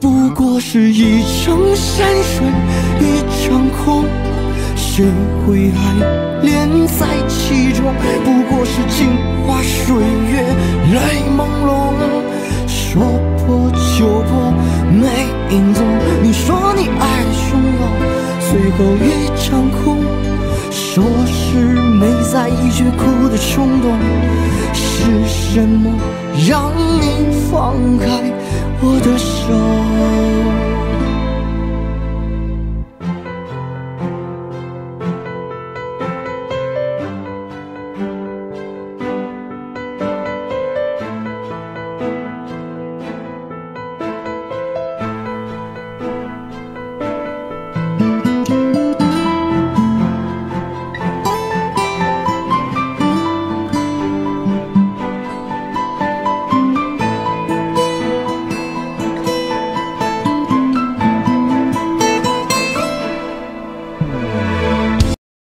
不过是一场山水一场空。谁会爱恋在其中？不过是镜花水月泪朦胧。说破就破，没影踪。你说你爱汹涌，最后一场空。说是没在意却哭的冲动，是什么让你放开我的手？choro.